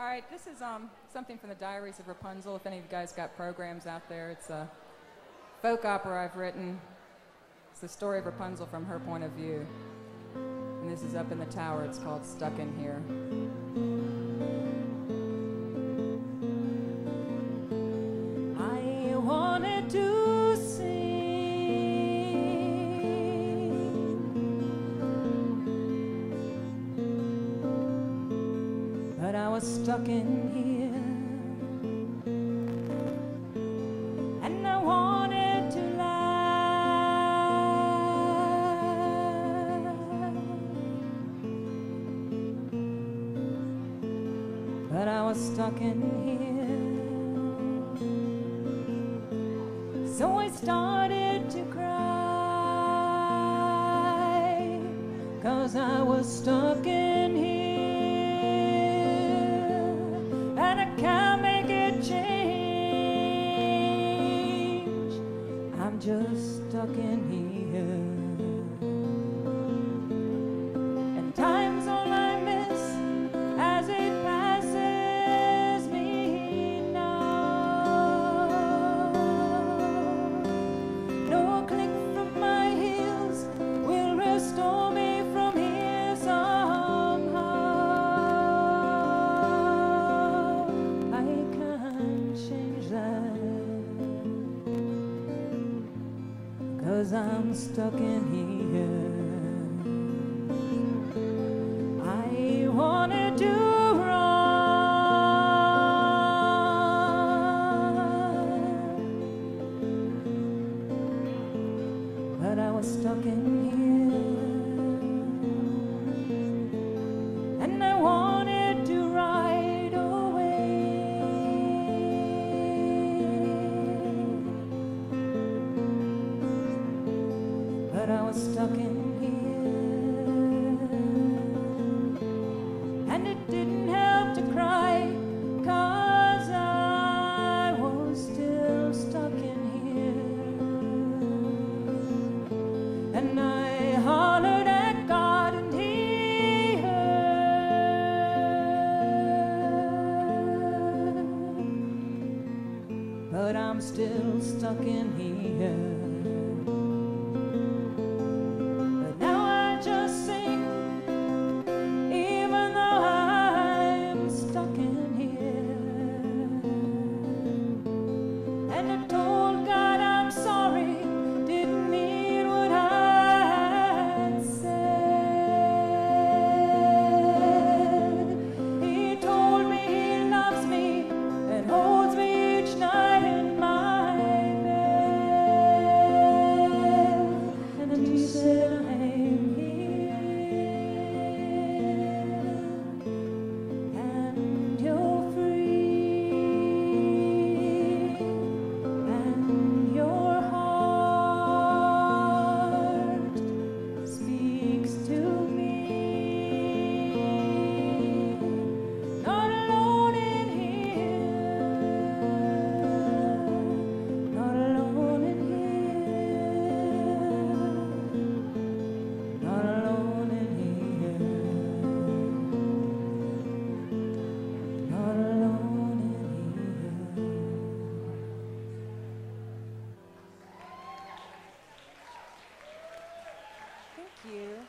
All right, this is um, something from the Diaries of Rapunzel. If any of you guys got programs out there, it's a folk opera I've written. It's the story of Rapunzel from her point of view. And this is up in the tower. It's called Stuck in Here. Was stuck in here. And I wanted to laugh, but I was stuck in here. So I started to cry, cause I was stuck in here, stuck in here. Cause I'm stuck in here. I wanted to run, but I was stuck in here, but I was stuck in here. And it didn't help to cry, cause I was still stuck in here. And I hollered at God, and He heard. But I'm still stuck in here. you.